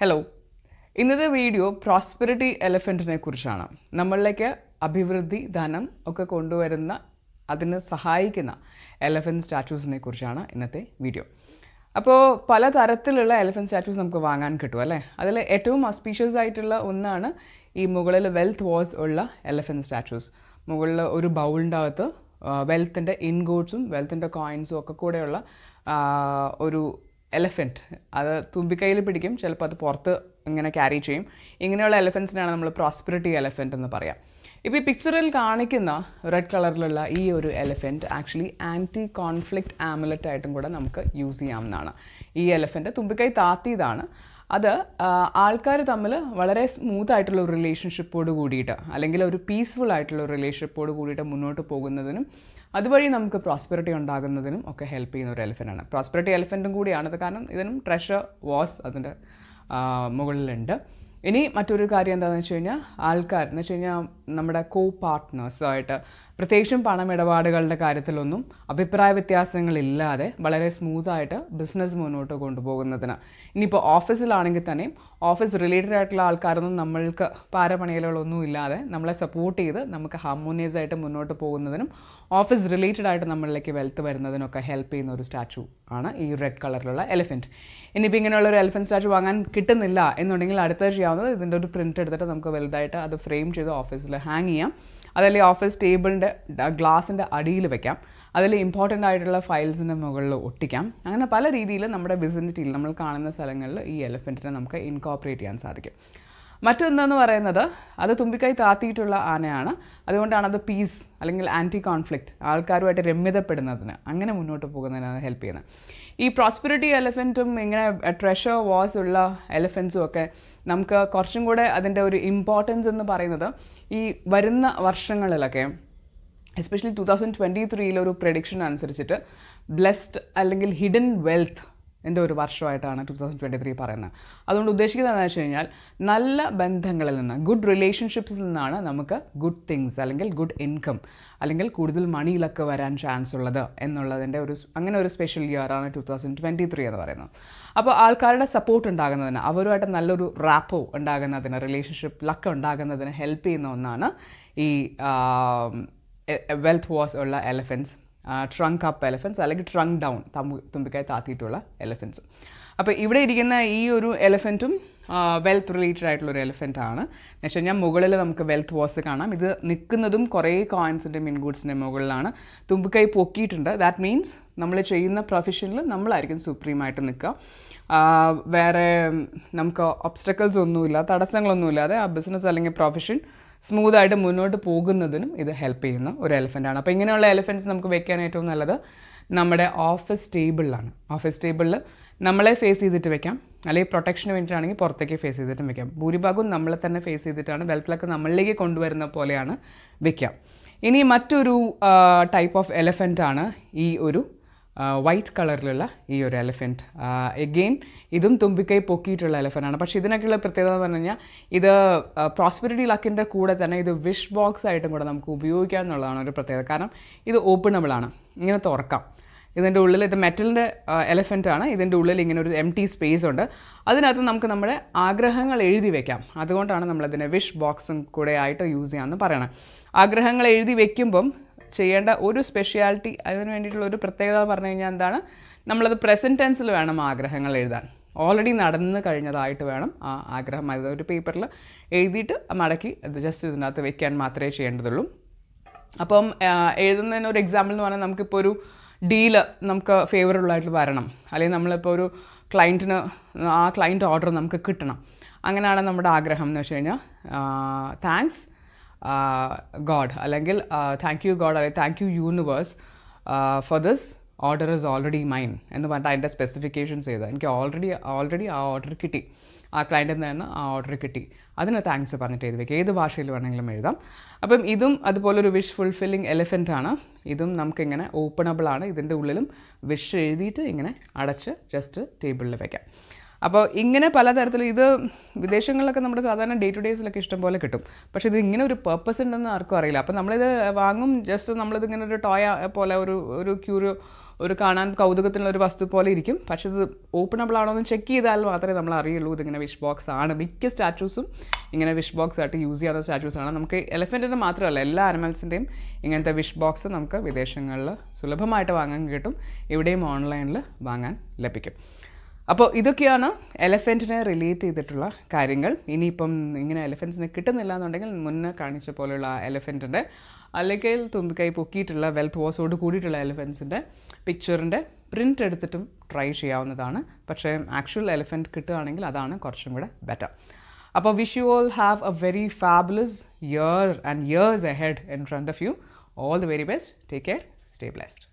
Hello ഇന്നത്തെ video prosperity എലഫന്റിനെ കുറിച്ചാണ്. നമ്മളിലേക്ക് അഭിവൃദ്ധി ധനം ഒക്കെ കൊണ്ടുവരുന്ന അതിന് സഹായിക്കുന്ന എലഫന്റ് സ്റ്റാറ്റ്യൂസിനെ കുറിച്ചാണ് ഇന്നത്തെ വീഡിയോ. അപ്പോൾ പല തരത്തിലുള്ള എലഫന്റ് സ്റ്റാറ്റ്യൂസ് നമുക്ക് വാങ്ങാൻ കിട്ടും അല്ലേ? അതിൽ ഏറ്റവും അസ്പീഷ്യസ് ആയിട്ടുള്ള ഒന്നാണ് ഈ മുകളിൽ വെൽത്ത് വാസ് ഉള്ള എലഫന്റ് സ്റ്റാറ്റ്യൂസ് മുകളിൽ ഒരു ബൗളിന്റെ അകത്ത് വെൽത്തിന്റെ ഇൻഗോട്ട്സും വെൽത്തിന്റെ കോയിൻസും ഒക്കെ കൂടെയുള്ള ഒരു എലഫന്റ് അത് തുമ്പിക്കൈയിൽ പിടിക്കും ചിലപ്പോൾ അത് പുറത്ത് ഇങ്ങനെ ക്യാരി ചെയ്യും. ഇങ്ങനെയുള്ള എലഫൻസിനാണ് നമ്മൾ പ്രോസ്പെറിറ്റി എലഫന്റ് എന്ന് പറയാം. ഇപ്പോൾ ഈ പിക്ചറിൽ കാണിക്കുന്ന റെഡ് കളറിലുള്ള ഈ ഒരു elephant actually anti conflict amulet ആയിട്ടും കൂടെ നമുക്ക് യൂസ് ചെയ്യാവുന്നതാണ്. ഈ എലഫന്റ് തുമ്പിക്കൈ താത്തിയതാണ്. അത് ആൾക്കാർ തമ്മിൽ വളരെ സ്മൂത്ത് ആയിട്ടുള്ള ഒരു റിലേഷൻഷിപ്പോട് കൂടിയിട്ട് അല്ലെങ്കിൽ ഒരു പീസ്ഫുൾ ആയിട്ടുള്ള ഒരു റിലേഷൻഷിപ്പോട് കൂടിയിട്ട് മുന്നോട്ട് പോകുന്നതിനും അതുവഴി നമുക്ക് പ്രോസ്പെറിറ്റി ഉണ്ടാകുന്നതിനും ഒക്കെ ഹെൽപ്പ് ചെയ്യുന്ന ഒരു എലിഫന്റാണ് പ്രോസ്പെറിറ്റി എലിഫന്റും കൂടിയാണത്. കാരണം ഇതിനും ട്രഷർ വാസ് അതിന്റെ മുകളിലുണ്ട്. ഇനി മറ്റൊരു കാര്യം എന്താണെന്ന് വെച്ച് കഴിഞ്ഞാൽ ആൾക്കാർ എന്ന് വെച്ച് കഴിഞ്ഞാൽ നമ്മുടെ കോ പാർട്ട്നേഴ്സുമായിട്ട് പ്രത്യേകിച്ചും പണമിടപാടുകളുടെ കാര്യത്തിലൊന്നും അഭിപ്രായ വ്യത്യാസങ്ങളില്ലാതെ വളരെ സ്മൂത്തായിട്ട് ബിസിനസ് മുന്നോട്ട് കൊണ്ടുപോകുന്നതിന്. ഇനിയിപ്പോൾ ഓഫീസിലാണെങ്കിൽ തന്നെയും ഓഫീസ് റിലേറ്റഡ് ആയിട്ടുള്ള ആൾക്കാരൊന്നും നമ്മൾക്ക് പാരപണികളൊന്നും ഇല്ലാതെ നമ്മളെ സപ്പോർട്ട് ചെയ്ത് നമുക്ക് ഹാർമോണിയസ് ആയിട്ട് മുന്നോട്ട് പോകുന്നതിനും ഓഫീസ് റിലേറ്റഡ് ആയിട്ട് നമ്മളിലേക്ക് വെൽത്ത് വരുന്നതിനൊക്കെ ഹെൽപ്പ് ചെയ്യുന്ന ഒരു സ്റ്റാച്ചു ആണ് ഈ റെഡ് കളറിലുള്ള എലിഫന്റ് ഇനിയിപ്പോൾ ഇങ്ങനെയുള്ള ഒരു എലിഫന്റ് സ്റ്റാച്ചു വാങ്ങാൻ കിട്ടുന്നില്ല എന്നുണ്ടെങ്കിൽ അടുത്തത് ചെയ്യാവുന്നത് ഇതിന്റെ ഒരു പ്രിന്റ് എടുത്തിട്ട് നമുക്ക് വലുതായിട്ട് അത് ഫ്രെയിം ചെയ്ത് ഓഫീസിൽ ഹാങ് ചെയ്യാം. അതല്ലെങ്കിൽ ഓഫീസ് ടേബിളിന്റെ ഗ്ലാസിന്റെ അടിയിൽ വെക്കാം. അതിൽ ഇമ്പോർട്ടന്റ് ആയിട്ടുള്ള ഫയൽസിന്റെ മുകളിൽ ഒട്ടിക്കാം. അങ്ങനെ പല രീതിയിൽ നമ്മുടെ വിസിനിറ്റിയിൽ നമ്മൾ കാണുന്ന സ്ഥലങ്ങളിൽ ഈ എലഫന്റിനെ നമുക്ക് ഇൻകോപ്പറേറ്റ് ചെയ്യാൻ സാധിക്കും. മറ്റൊന്നെന്ന് പറയുന്നത് അത് തുമ്പിക്കൈ താത്തിയിട്ടുള്ള ആനയാണ്. അതുകൊണ്ടാണ് അത് പീസ് അല്ലെങ്കിൽ ആന്റി കോൺഫ്ലിക്റ്റ് ആൾക്കാരുമായിട്ട് രമ്യതപ്പെടുന്നതിന് അങ്ങനെ മുന്നോട്ട് പോകുന്നതിനാണ് ഹെൽപ്പ് ചെയ്യുന്നത്. ഈ പ്രോസ്പെരിറ്റി എലിഫന്റും ഇങ്ങനെ ട്രഷർ വാസ് ഉള്ള എലിഫൻസും ഒക്കെ നമുക്ക് കുറച്ചും കൂടെ അതിന്റെ ഒരു ഇമ്പോർട്ടൻസ് എന്ന് പറയുന്നത് ഈ വരുന്ന വർഷങ്ങളിലൊക്കെ എസ്പെഷ്യലി ടു തൗസൻഡ് ട്വന്റി ത്രീയിലൊരു പ്രഡിക്ഷൻ അനുസരിച്ചിട്ട് ബ്ലെസ്ഡ് അല്ലെങ്കിൽ ഹിഡൻ വെൽത്ത് എന്റെ ഒരു വർഷമായിട്ടാണ് ടു തൗസൻഡ് ട്വന്റി ത്രീ പറയുന്നത്. അതുകൊണ്ട് ഉദ്ദേശിക്കുന്നത് എന്താണെന്ന് വെച്ച് കഴിഞ്ഞാൽ നല്ല ബന്ധങ്ങളിൽ നിന്ന് ഗുഡ് റിലേഷൻഷിപ്സിൽ നിന്നാണ് നമുക്ക് ഗുഡ് തിങ്സ് അല്ലെങ്കിൽ ഗുഡ് ഇൻകം അല്ലെങ്കിൽ കൂടുതൽ മണിയിലൊക്കെ വരാൻ ചാൻസ് ഉള്ളത് എന്നുള്ളതിന്റെ ഒരു അങ്ങനെ ഒരു സ്പെഷ്യൽ ഇയറാണ് ടു തൗസൻഡ് ട്വന്റി ത്രീ എന്ന് പറയുന്നത്. അപ്പോൾ ആൾക്കാരുടെ സപ്പോർട്ട് ഉണ്ടാകുന്നതിന് അവരുമായിട്ട് നല്ലൊരു റാപ്പോ ഉണ്ടാകുന്നതിന് റിലേഷൻഷിപ്പ് ലക്ക് ഉണ്ടാകുന്നതിന് ഹെൽപ്പ് ചെയ്യുന്ന ഒന്നാണ് ഈ വെൽത്ത് വാസ് ഉള്ള എലഫൻസ് ട്രങ്ക് അപ്പ് എലഫൻസ് അല്ലെങ്കിൽ ട്രങ്ക് ഡൗൺ തമ്പു തുമ്പിക്കായി താത്തിയിട്ടുള്ള എലഫൻസും അപ്പോൾ ഇവിടെ ഇരിക്കുന്ന ഈ ഒരു എലഫന്റും വെൽത്ത് റിലേറ്റഡ് ആയിട്ടുള്ള ഒരു എലഫന്റ് ആണ്. എന്ന് വെച്ച് കഴിഞ്ഞാൽ മുകളിൽ നമുക്ക് വെൽത്ത് വാസ് കാണാം. ഇത് നിൽക്കുന്നതും കുറേ കോയിൻസിന്റെ മിൻഗൂഡ്സിന്റെ മുകളിലാണ്. തുമ്പിക്കൈ പൊക്കിയിട്ടുണ്ട്. ദാറ്റ് മീൻസ് നമ്മൾ ചെയ്യുന്ന പ്രൊഫഷനിൽ നമ്മളായിരിക്കും സുപ്രീമായിട്ട് നിൽക്കുക. വേറെ നമുക്ക് ഒബ്സ്റ്റക്കിൾസ് ഒന്നുമില്ല തടസ്സങ്ങളൊന്നുമില്ലാതെ ആ ബിസിനസ് അല്ലെങ്കിൽ പ്രൊഫഷൻ സ്മൂത്തായിട്ട് മുന്നോട്ട് പോകുന്നതിനും ഇത് ഹെൽപ്പ് ചെയ്യുന്ന ഒരു എലിഫന്റാണ് അപ്പോൾ ഇങ്ങനെയുള്ള എലിഫന്റ്സ് നമുക്ക് വെക്കാൻ ഏറ്റവും നല്ലത് നമ്മുടെ ഓഫീസ് ടേബിളിലാണ് ഓഫീസ് ടേബിളിൽ നമ്മളെ ഫേസ് ചെയ്തിട്ട് വെക്കാം. അല്ലെങ്കിൽ പ്രൊട്ടക്ഷന് വേണ്ടിയിട്ടാണെങ്കിൽ പുറത്തേക്ക് ഫേസ് ചെയ്തിട്ടും വെക്കാം. ഭൂരിഭാഗവും നമ്മളെ തന്നെ ഫേസ് ചെയ്തിട്ടാണ് വെൽത്തിലൊക്കെ നമ്മളിലേക്ക് കൊണ്ടുവരുന്ന പോലെയാണ് വെക്കാം ഇനി മറ്റൊരു ടൈപ്പ് ഓഫ് എലഫന്റ് ആണ് ഈ ഒരു വൈറ്റ് കളറിലുള്ള ഈ ഒരു എലഫന്റ് എഗെയിൻ ഇതും തുമ്പിക്കൈ പൊക്കിയിട്ടുള്ള എലിഫന്റാണ് പക്ഷേ ഇതിനൊക്കെയുള്ള പ്രത്യേകത എന്ന് പറഞ്ഞു കഴിഞ്ഞാൽ ഇത് പ്രോസ്പെരിറ്റി ലക്കിന്റെ കൂടെ തന്നെ ഇത് വിഷ് ബോക്സ് ആയിട്ടും കൂടെ നമുക്ക് ഉപയോഗിക്കാം എന്നുള്ളതാണ് ഒരു പ്രത്യേകത. കാരണം ഇത് ഓപ്പണബിൾ ആണ്. ഇങ്ങനെ തുറക്കാം ഇതിന്റെ ഉള്ളിൽ ഇത് മെറ്റലിന്റെ എലഫന്റ് ആണ്. ഇതിന്റെ ഉള്ളിൽ ഇങ്ങനെ ഒരു എം ടി സ്പേസ് ഉണ്ട്. അതിനകത്ത് നമുക്ക് നമ്മുടെ ആഗ്രഹങ്ങൾ എഴുതി വെക്കാം. അതുകൊണ്ടാണ് നമ്മളതിനെ വിഷ് ബോക്സും കൂടെ ആയിട്ട് യൂസ് ചെയ്യാമെന്ന് പറയണം ആഗ്രഹങ്ങൾ എഴുതി വെക്കുമ്പം ചെയ്യേണ്ട ഒരു സ്പെഷ്യാലിറ്റി അതിന് വേണ്ടിയിട്ടുള്ള ഒരു പ്രത്യേകത പറഞ്ഞു കഴിഞ്ഞാൽ എന്താണ്? നമ്മളത് പ്രസന്റ് ടെൻസിൽ വേണം ആഗ്രഹങ്ങൾ എഴുതാൻ. ഓൾറെഡി നടന്ന് കഴിഞ്ഞതായിട്ട് വേണം ആ ആഗ്രഹം. അത് ഒരു പേപ്പറിൽ എഴുതിയിട്ട് മടക്കി അത് ജസ്റ്റ് ഇതിനകത്ത് വെക്കാൻ മാത്രമേ ചെയ്യേണ്ടതുള്ളൂ. അപ്പം എഴുതുന്നതിന് ഒരു എക്സാമ്പിൾ എന്ന് പറഞ്ഞാൽ നമുക്കിപ്പോൾ ഒരു ഡീൽ നമുക്ക് ഫേവറബിൾ ആയിട്ട് വരണം. അല്ലെങ്കിൽ നമ്മളിപ്പോൾ ഒരു ക്ലയന്റിന് ആ ക്ലയന്റ് ഓർഡർ നമുക്ക് കിട്ടണം. അങ്ങനെയാണ് നമ്മുടെ ആഗ്രഹം എന്ന് വെച്ച് കഴിഞ്ഞാൽ താങ്ക്സ് ഗോഡ്. അല്ലെങ്കിൽ താങ്ക് യു ഗോഡ് അല്ലെങ്കിൽ thank you universe for this order is already mine എന്ന് പറഞ്ഞിട്ട് അതിന്റെ സ്പെസിഫിക്കേഷൻസ് ചെയ്ത്. എനിക്ക് ഓൾറെഡി ഓൾറെഡി ആ ഓർഡർ കിട്ടി. ആ ക്ലയന്റിൽ നിന്ന് ആ ഓർഡർ കിട്ടി. അതിന് താങ്ക്സ് പറഞ്ഞിട്ട് എഴുതി വയ്ക്കുക ഏത് ഭാഷയിൽ വേണമെങ്കിലും എഴുതാം. അപ്പം ഇതും അതുപോലൊരു വിഷ് ഫുൾഫില്ലിംഗ് എലിഫന്റ് ആണ്. ഇതും നമുക്കിങ്ങനെ ഓപ്പണബിൾ ആണ്. ഇതിന്റെ ഉള്ളിലും വിഷ് എഴുതിയിട്ട് ഇങ്ങനെ അടച്ച് ജസ്റ്റ് ടേബിളിൽ വെക്കാം. അപ്പോൾ ഇങ്ങനെ പലതരത്തിൽ ഇത് വിദേശങ്ങളിലൊക്കെ നമ്മുടെ സാധാരണ ഡേ ടു ഇഷ്ടം പോലെ കിട്ടും. പക്ഷേ ഇത് ഇങ്ങനെ ഒരു പർപ്പസ് ഉണ്ടെന്ന് ആർക്കും അറിയില്ല. അപ്പോൾ നമ്മളിത് വാങ്ങും ജസ്റ്റ് നമ്മളിത് ഇങ്ങനെ ഒരു ടോയ പോലെ ഒരു ഒരു ക്യൂരിയോ ഒരു കാണാൻ കൗതുകത്തിനുള്ള ഒരു വസ്തു പോലെ ഇരിക്കും. പക്ഷേ ഇത് ഓപ്പണബിൾ ആണോ എന്ന് ചെക്ക് ചെയ്താൽ മാത്രമേ നമ്മൾ അറിയുള്ളൂ. ഇതിങ്ങനെ വിഷ് ബോക്സ് ആണ്. മിക്ക സ്റ്റാച്യൂസും ഇങ്ങനെ വിഷ് ബോക്സ് ആയിട്ട് യൂസ് ചെയ്യാത്ത സ്റ്റാച്യൂസ് ആണ്. നമുക്ക് എലഫന്റിന്റെ മാത്രമല്ല എല്ലാ ആനിമൽസിന്റെയും ഇങ്ങനത്തെ വിഷ് ബോക്സ് നമുക്ക് വിദേശങ്ങളിൽ സുലഭമായിട്ട് വാങ്ങാൻ കിട്ടും. ഇവിടെയും ഓൺലൈനിൽ വാങ്ങാൻ ലഭിക്കും. അപ്പോൾ ഇതൊക്കെയാണ് എലഫന്റിനെ റിലേറ്റ് ചെയ്തിട്ടുള്ള കാര്യങ്ങൾ. ഇനിയിപ്പം ഇങ്ങനെ എലഫൻസിനെ കിട്ടുന്നില്ല എന്നുണ്ടെങ്കിൽ മുന്നേ കാണിച്ച പോലെയുള്ള എലഫന്റിന്റെ അല്ലെങ്കിൽ തുമ്പിക്കൈ പൊക്കിയിട്ടുള്ള വെൽത്ത് വാസോട് കൂടിയിട്ടുള്ള എലഫൻസിന്റെ പിക്ചറിന്റെ പ്രിന്റ് എടുത്തിട്ടും ട്രൈ ചെയ്യാവുന്നതാണ്. പക്ഷേ ആക്ച്വൽ എലഫന്റ് കിട്ടുകയാണെങ്കിൽ അതാണ് കുറച്ചും കൂടെ ബെറ്റർ അപ്പോൾ wish you all have a very fabulous year and years ahead in front of you all the very best take care stay blessed